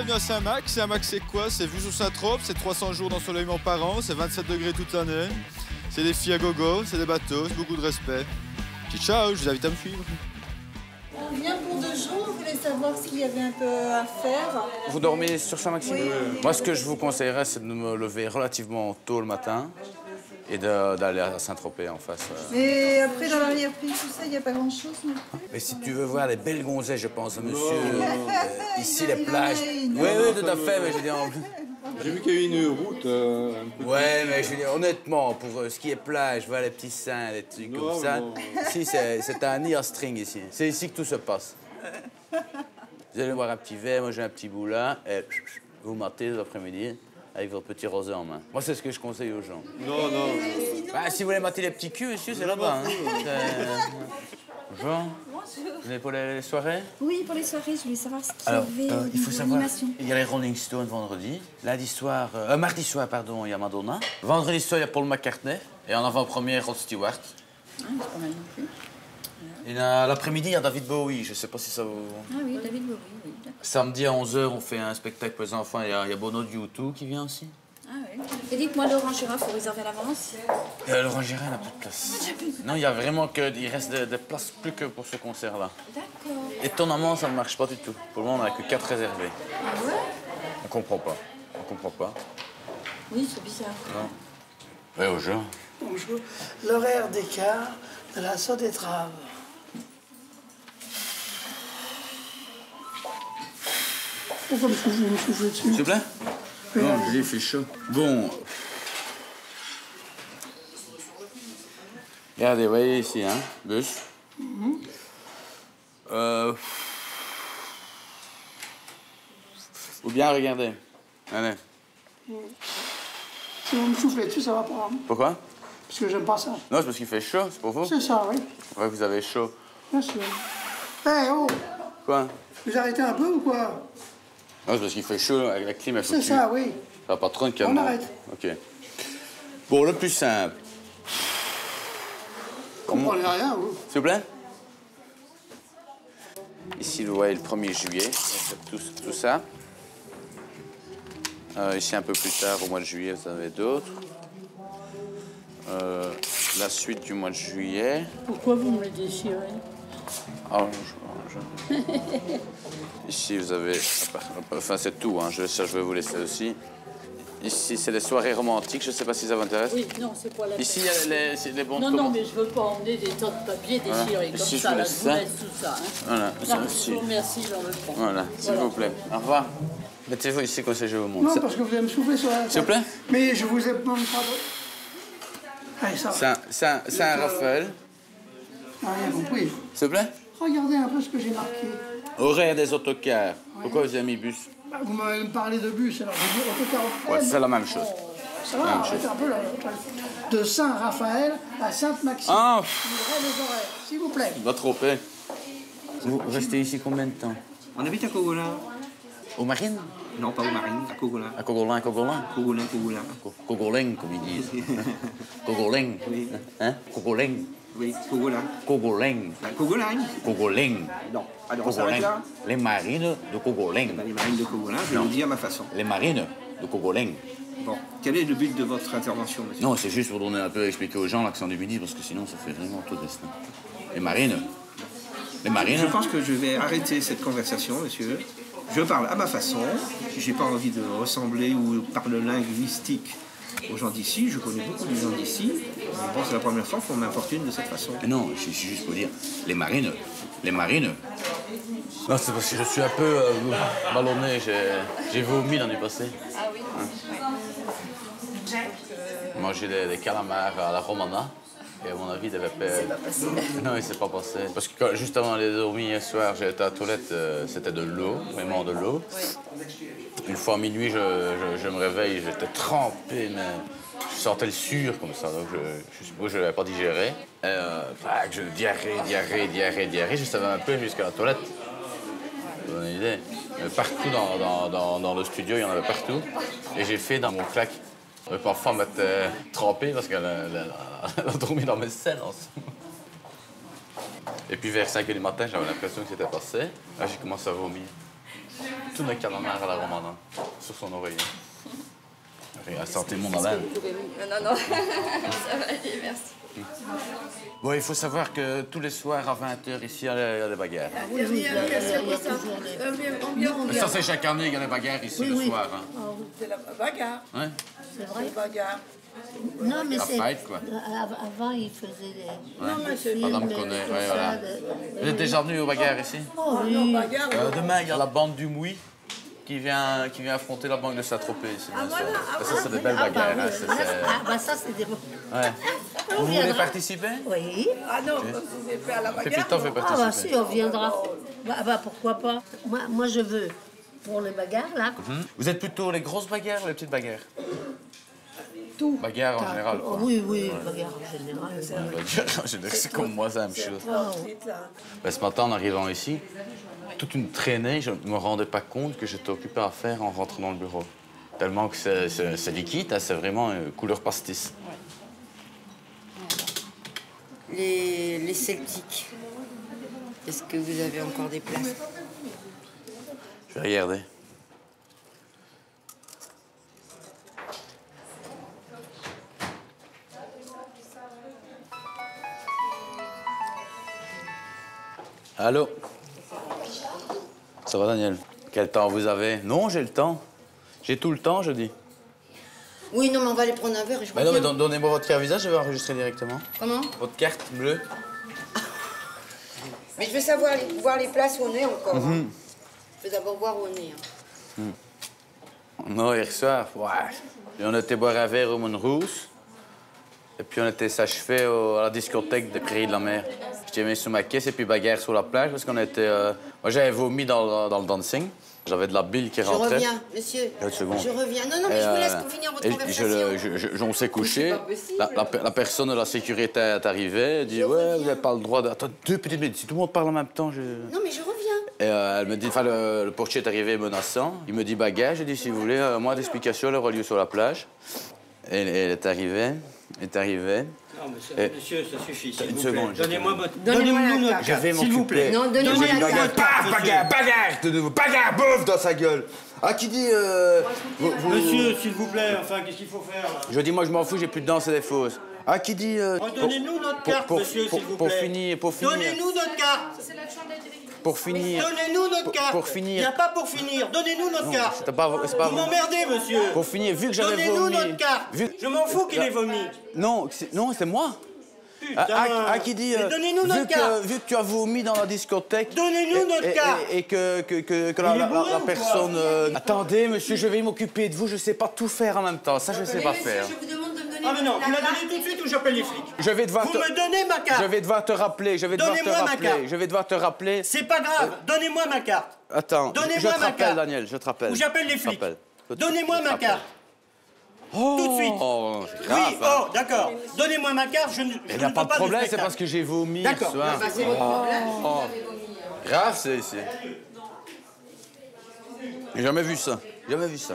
bienvenue à Saint-Mac. Saint-Mac, c'est quoi? C'est vue sous Saint-Trope, c'est 300 jours d'ensoleillement par an, c'est 27 degrés toute l'année. C'est des filles à gogo, c'est des bateaux, c'est beaucoup de respect. Ciao, je vous invite à me suivre. On vient pour deux jours, on voulait savoir ce qu'il y avait un peu à faire. Vous dormez sur Saint-Maxime Oui. Moi, ce que je vous conseillerais, c'est de me lever relativement tôt le matin et d'aller à Saint-Tropez en face. euh. Mais après, dans l'arrière-pays, tout ça, il n'y a pas grand-chose non plus. Mais si tu veux voir les belles gonzesses, je pense, monsieur, euh, ici les plages. Oui, oui, tout à fait, mais je veux dire, en- J'ai vu qu'il y a une route. euh, un peu- Ouais, mais je veux dire, honnêtement, pour euh, ce qui est plage, voir les petits seins, les trucs Non, comme ça, non. ici, c'est un nid en string ici. C'est ici que tout se passe. Vous allez boire un petit verre, moi j'ai un petit bout là, et vous matez l'après-midi avec votre petit rosé en main. Moi, c'est ce que je conseille aux gens. Non, non. Bah, si vous voulez mater les petits culs, monsieur, c'est là-bas. Hein. C'est- Bonjour. Vous venez pour les soirées? Oui, pour les soirées, je voulais savoir ce qu'il y avait euh, au il faut savoir, animation. il y a les Rolling Stones vendredi. Lundi soir, euh, euh, mardi soir, pardon, il y a Madonna. Vendredi soir, il y a Paul McCartney. Et en avant-première, Rod Stewart. Ah, c'est pas mal non plus. Et là, l'après-midi, il y a David Bowie. Je sais pas si ça vous... Ah oui, David Bowie, oui. Samedi à 11h, on fait un spectacle pour les enfants. Il y a, il y a Bono du U2 qui vient aussi. Et dites-moi, Laurent Gérard, faut réserver à l'avance Euh, Laurent Gérard n'a pas de place. Non, il y a vraiment que... Il reste des des places plus que pour ce concert-là. D'accord. Étonnamment, ça ne marche pas du tout. Pour le moment, on n'a que 4 réservés. Ah ouais? On comprend pas. On comprend pas. Oui, c'est bizarre. Ouais, au jeu. Bonjour. L'horaire d'écart de la sauce d'étrave. Pourquoi me soufflez, me soufflez dessus? S'il te plaît? Non, je dis, il fait chaud. Bon. Regardez, voyez ici, hein, bus. Euh... Ou bien regardez. Allez. Si vous me soufflez dessus, ça va pas. hein, Pourquoi? Parce que j'aime pas ça. Non, c'est parce qu'il fait chaud, c'est pour vous? C'est ça, oui. Ouais, vous avez chaud. Bien sûr. Eh oh Quoi? Vous arrêtez un peu ou quoi? Non, c'est parce qu'il fait chaud, avec la clim, elle C'est ça, oui. Ça va pas trop On arrête. Ok. Bon, le plus simple. Vous comprenez rien, vous. S'il vous plaît Ici, vous voyez le 1er juillet, tout, tout ça. Euh, ici, un peu plus tard, au mois de juillet, vous en avez d'autres. Euh, la suite du mois de juillet. Pourquoi vous me le déchirez Ah, je- je- Ici, vous avez... Enfin, c'est tout, hein. je, ça, je vais vous laisser aussi. Ici, c'est les soirées romantiques, je ne sais pas si ça vous intéresse. Oui, non, c'est pas la peine. Ici, il y a les, c'est les bons Non, non, mais je veux pas emmener des tas de papier Voilà. déchirés Et comme si je ça. vous Là, laisse je vous ça laisse tout ça. Hein. Voilà, ça Non, aussi. je vous remercie, j'en veux pas. Voilà, s'il Voilà. vous plaît. Au revoir. Mettez-vous ici comme ça, je vous montre. Non, Ça- parce que vous allez me souffler sur la S'il vous plaît Mais je vous ai même pas... Allez, ça va. Saint- Saint- Saint-Raphaël. Ah, rien compris. S'il vous plaît Regardez un peu ce que j'ai marqué. Horaire des autocars. Pourquoi vous avez mis bus Bah, vous m'avez parlé de bus, alors j'ai dit autocar. Ouais, c'est la même chose. Ça va, arrêtez un peu là. De Saint-Raphaël à Sainte-Maxime. Ah, les oreilles, s'il vous plaît. il va tromper. Vous restez ici combien de temps On habite à Cogolin. Aux Marines Non, pas aux Marines, à Cogolin. À Cogolin, Cogolin Cogolin, Cogolin. Co- Cogolin, comme ils disent. Cogolin. Oui. Hein? Cogolin. Oui, Cogolin. Cogolin. Cogolin Cogolin. Non. Alors on s'arrête Cogolin. là Les marines de Cogolin. Les Marines de Cogolin, je vais vous dire à ma façon. Les marines de Cogolin. Bon, quel est le but de votre intervention, monsieur? Non, c'est juste pour donner un peu, expliquer aux gens l'accent du midi, parce que sinon ça fait vraiment tout destin. Les marines. Les marines. Je pense que je vais arrêter cette conversation, monsieur. Je parle à ma façon. J'ai pas envie de ressembler ou par le linguistique aux gens d'ici. Je connais beaucoup de gens d'ici. Mais bon, c'est la première fois qu'on m'importune de cette façon. Mais non, je suis juste pour dire, les marines, les marines. Non, c'est parce que je suis un peu euh, ballonné, j'ai- vomi l'année passée. Ah oui Manger des, des calamars à la romana. Et à mon avis, il devait pas... Non, il s'est pas passé. Parce que quand- juste avant d'aller dormir hier soir, été à la toilette, euh, c'était de l'eau, vraiment de l'eau. Une fois à minuit, je, je- me réveille, j'étais trempé, mais je sentais le sûr comme ça. Donc je, suppose que je n'avais pas digéré. Euh, je diarrhée, diarrhée, diarrhée, diarrhée. Je savais un peu jusqu'à la toilette. Une idée. Mais partout dans, dans- dans- le studio, il y en avait partout. Et j'ai fait dans mon claque. Euh, Parfois, m'était trempé parce qu'elle a, dormi dans mes selles. Et puis vers 5 h du matin, j'avais l'impression que c'était passé. Là, j'ai commencé à vomir. Tout un calamar à la romana sur son oreiller. Senti mon haleine. Non, non, ça va aller, merci. Bon, il faut savoir que tous les soirs à 20h ici, il y a il des bagarres. Oui, oui, il il il ça, c'est chaque année qu'il y a des bagarres ici le soir. Hein. C'est la bagarre. Hein? C'est vrai bagarre. Non, mais c'est. Av- Avant, ils faisaient des. Ouais. des films, Madame des- connaît, voilà. Vous êtes déjà venu aux bagarres ici? Oh oui. Bagarre. Euh, Demain, il y a la bande du Mouy qui vient, qui vient affronter la banque de Saint-Tropez. ici, demain soir. Ça, c'est des belles Ah, bah bagarres. oui, hein, c'est- là, c'est- ah, bah ça, c'est des. Ouais. Vous voulez viendra. participer? Oui. Ah non, vous êtes fait à la bagarre. Pépito fait Ah, bah participer. si, on viendra. Bah, bah pourquoi pas. Moi, moi, je veux. Pour les bagarres, là. Hmm. Vous êtes plutôt les grosses bagarres ou les petites bagarres? Tout. Bagarres en général. Quoi. oui, oui, bagarres en général. en c'est comme moi, c'est la même chose. Ben, ce matin, en arrivant ici, toute une traînée, je ne me rendais pas compte que j'étais occupé à faire en rentrant dans le bureau. Tellement que c'est liquide, hein, c'est vraiment euh, couleur pastis. Les, les Celtiques. Est-ce que vous avez encore des places? Je vais regarder. Allô? Ça va, Daniel? Quel temps vous avez? Non, j'ai le temps. J'ai tout le temps, je dis. Oui, non, mais on va aller prendre un verre et je Mais non, mais don- donnez-moi votre carte Visa, je vais enregistrer directement. Comment? Votre carte bleue. Mais je veux savoir voir les places où on est encore. hein. Mhm. Je veux d'abord voir où on est. hein. Non, hier soir, ouais. Et on était boire un verre au Montrousse. Et puis on était s'achever au- à la discothèque de Prairie de la Mer. J'étais mis sur ma caisse et puis bagarre sur la plage parce qu'on était. euh, Moi j'avais vomi dans, le- dans le dancing. J'avais de la bile qui Je rentrait. reviens, monsieur. Une seconde. Je reviens. Non, non, mais Et, je vous laisse euh, pour finir votre et conversation. je, je- je- je- on s'est couché. La, la pe- la personne de la sécurité est arrivée. Elle dit Ouais, vous n'avez pas le droit de. Attends, deux petites minutes. Si tout le monde parle en même temps, je. Non, mais je reviens. Et euh, elle me dit, enfin, le, le portier est arrivé menaçant. Il me dit bagage. J'ai dit, si vous voulez, euh, moi d'explication, elle aura lieu sur la plage. Et, et elle est arrivée. Elle est arrivée. Non, monsieur, Eh, monsieur, ça suffit. s'il une vous seconde, Donnez-moi votre. Donnez-moi Donnez-nous la notre Je vais carte, s'il vous plaît. Non, donnez-moi la carte. Paf, bagarre, bagarre de nouveau, bagarre, bouffe dans sa gueule. Ah, qui dit. euh, vous- vous- Monsieur, s'il vous plaît, enfin, qu'est-ce qu'il faut faire là? Je dis, moi, je m'en fous, j'ai plus de dents, c'est des fausses. Ah, qui dit. euh, pour- Donnez-nous notre pour- carte, pour- monsieur, pour- s'il vous pour plaît. finir, pour finir. Donnez-nous notre carte. Pour finir. Donnez-nous notre Pour- carte. pour finir. Il n'y a pas pour finir. Donnez-nous notre Non, carte. c'est pas, c'est pas Vous m'emmerdez, monsieur. Pour finir, vu que j'avais Donnez-nous vomi. notre carte. vu- Je m'en fous qu'il ait vomi. Non, c'est- non, c'est moi. Putain. Ah, ah, ah, qui dit. Euh, donnez-nous vu notre que, carte. vu que tu as vomi dans la discothèque. Donnez-nous et- notre et- carte. Et, et que, que, que, que la, bourré personne. euh, Attendez, monsieur, je vais m'occuper de vous, je sais pas tout faire en même temps. Ça, je sais pas faire. je vous donner Ah, mais non, la vous la donnez tout de suite ou j'appelle les flics Je vais devoir Vous te. me donnez ma carte. Je vais devoir te rappeler, je vais devoir te Donnez-moi ma rappeler. carte. Je vais devoir te rappeler. C'est pas grave. Donnez-moi ma carte. Attends, je- je Donnez-moi te ma rappelle, carte. Daniel, je te rappelle. Ou j'appelle les flics. Donnez-moi ma carte. Oh, Tout de suite. oh, grave, Oui, hein. oh, d'accord. Donnez-moi ma carte, je ne, je Il ne n'y a peux pas de problème, c'est parce que j'ai vomi D'accord. soir. Bah, c'est votre problème. Oh. Grave, c'est ici. J'ai jamais vu ça. Jamais vu ça.